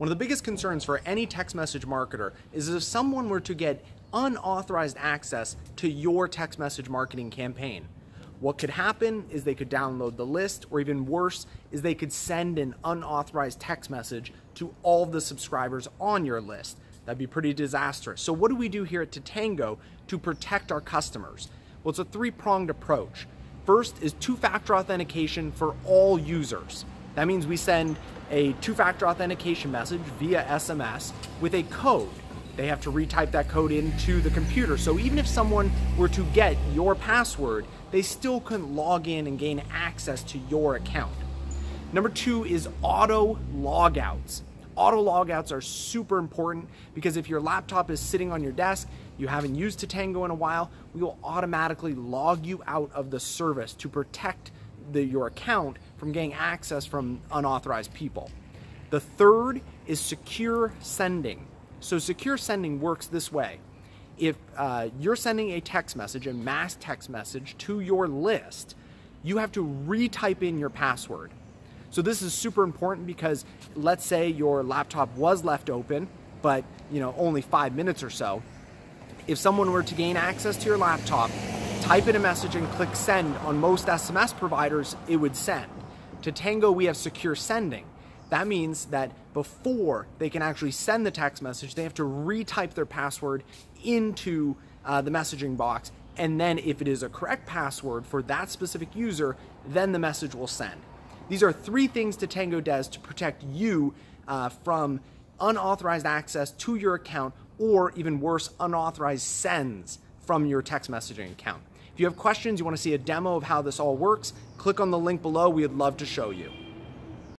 One of the biggest concerns for any text message marketer is if someone were to get unauthorized access to your text message marketing campaign. What could happen is they could download the list, or even worse, is they could send an unauthorized text message to all the subscribers on your list. That'd be pretty disastrous. So, what do we do here at Tatango to protect our customers? Well, it's a three pronged approach. First is two factor authentication for all users. That means we send a two factor authentication message via SMS with a code. They have to retype that code into the computer. So even if someone were to get your password, they still couldn't log in and gain access to your account. Number two is auto logouts. Auto logouts are super important because if your laptop is sitting on your desk, you haven't used Tatango in a while, we will automatically log you out of the service to protect the, your account from getting access from unauthorized people. The third is secure sending. So secure sending works this way. If uh, you're sending a text message, a mass text message to your list, you have to retype in your password. So this is super important because let's say your laptop was left open, but you know only five minutes or so. If someone were to gain access to your laptop, type in a message and click send on most SMS providers, it would send. Tatango, we have secure sending. That means that before they can actually send the text message, they have to retype their password into uh, the messaging box. And then, if it is a correct password for that specific user, then the message will send. These are three things Tatango does to protect you uh, from unauthorized access to your account, or even worse, unauthorized sends from your text messaging account. If you have questions, you want to see a demo of how this all works, click on the link below. We would love to show you.